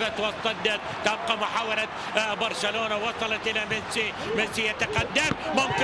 لعبت واصطدت تبقى محاولة آه، برشلونة وصلت إلى ميسي. ميسي يتقدم. ممكن